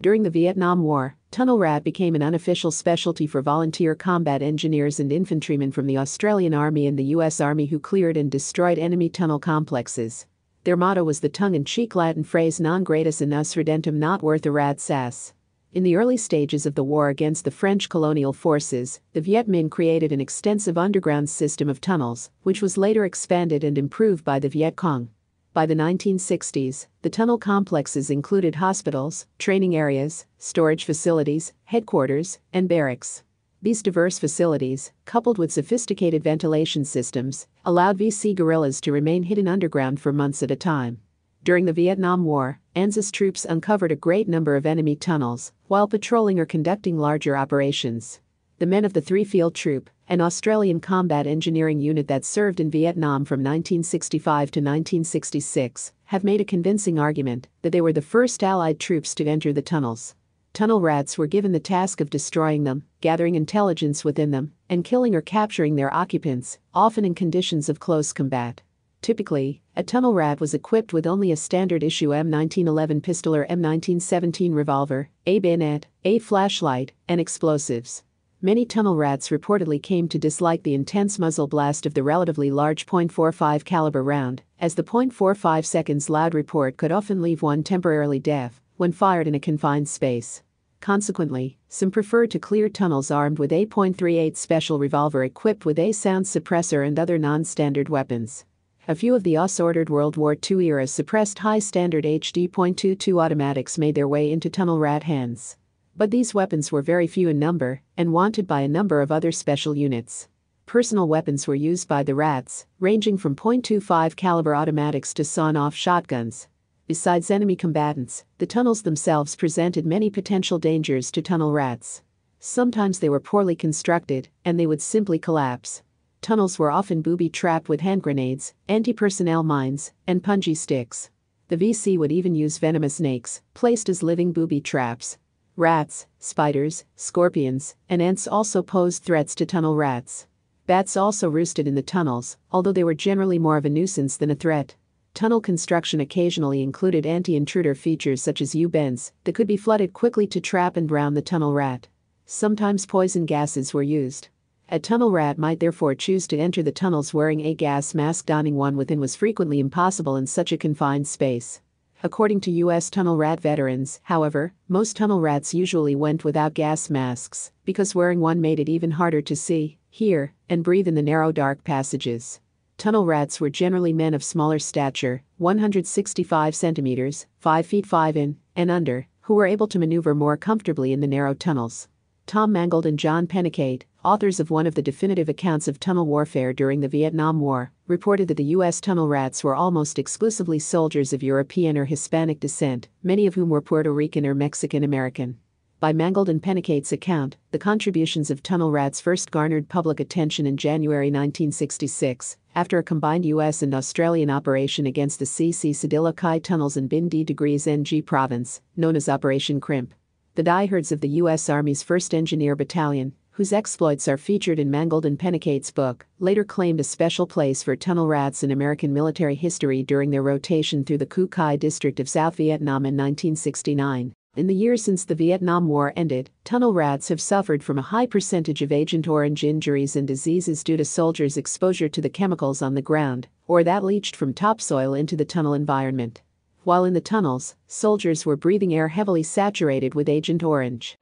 During the Vietnam War, tunnel rat became an unofficial specialty for volunteer combat engineers and infantrymen from the Australian Army and the U.S. Army who cleared and destroyed enemy tunnel complexes. Their motto was the tongue in cheek Latin phrase non gratus in us redentum not worth a rat's ass. In the early stages of the war against the French colonial forces, the Viet Minh created an extensive underground system of tunnels, which was later expanded and improved by the Viet Cong. By the 1960s, the tunnel complexes included hospitals, training areas, storage facilities, headquarters, and barracks. These diverse facilities, coupled with sophisticated ventilation systems, allowed VC guerrillas to remain hidden underground for months at a time. During the Vietnam War, ANZUS troops uncovered a great number of enemy tunnels while patrolling or conducting larger operations. The men of the 3 Field Troop, an Australian combat engineering unit that served in Vietnam from 1965 to 1966, have made a convincing argument that they were the first Allied troops to enter the tunnels. Tunnel rats were given the task of destroying them, gathering intelligence within them, and killing or capturing their occupants, often in conditions of close combat. Typically, a tunnel rat was equipped with only a standard issue M1911 pistol or M1917 revolver, a bayonet, a flashlight, and explosives. Many tunnel rats reportedly came to dislike the intense muzzle blast of the relatively large .45 caliber round, as the .45 seconds loud report could often leave one temporarily deaf when fired in a confined space. Consequently, some preferred to clear tunnels armed with a .38 special revolver equipped with a sound suppressor and other non-standard weapons. A few of the US-ordered World War II era suppressed high-standard HD.22 automatics made their way into tunnel rat hands. But these weapons were very few in number and wanted by a number of other special units. Personal weapons were used by the rats, ranging from .25 caliber automatics to sawn-off shotguns. Besides enemy combatants, the tunnels themselves presented many potential dangers to tunnel rats. Sometimes they were poorly constructed, and they would simply collapse tunnels were often booby trapped with hand grenades, anti personnel mines, and punji sticks. The VC would even use venomous snakes, placed as living booby traps. Rats, spiders, scorpions, and ants also posed threats to tunnel rats. Bats also roosted in the tunnels, although they were generally more of a nuisance than a threat. Tunnel construction occasionally included anti intruder features such as U bends that could be flooded quickly to trap and drown the tunnel rat. Sometimes poison gases were used. A tunnel rat might therefore choose to enter the tunnels wearing a gas mask. Donning one within was frequently impossible in such a confined space. According to U.S. tunnel rat veterans, however, most tunnel rats usually went without gas masks because wearing one made it even harder to see, hear, and breathe in the narrow dark passages. Tunnel rats were generally men of smaller stature, 165 centimeters, 5 feet 5 in, and under, who were able to maneuver more comfortably in the narrow tunnels. Tom Mangold and John Penycate, authors of one of the definitive accounts of tunnel warfare during the Vietnam War, reported that the U.S. tunnel rats were almost exclusively soldiers of European or Hispanic descent, many of whom were Puerto Rican or Mexican American. By Mangold and Penycate's account, the contributions of tunnel rats first garnered public attention in January 1966, after a combined U.S. and Australian operation against the CC Sedillo Kai tunnels in Binh D degrees NG province, known as Operation Crimp the diehards of the U.S. Army's 1st Engineer Battalion, whose exploits are featured in Mangold and Penycate's book, later claimed a special place for tunnel rats in American military history during their rotation through the Cu Khai district of South Vietnam in 1969. In the years since the Vietnam War ended, tunnel rats have suffered from a high percentage of Agent Orange injuries and diseases due to soldiers' exposure to the chemicals on the ground, or that leached from topsoil into the tunnel environment while in the tunnels, soldiers were breathing air heavily saturated with Agent Orange.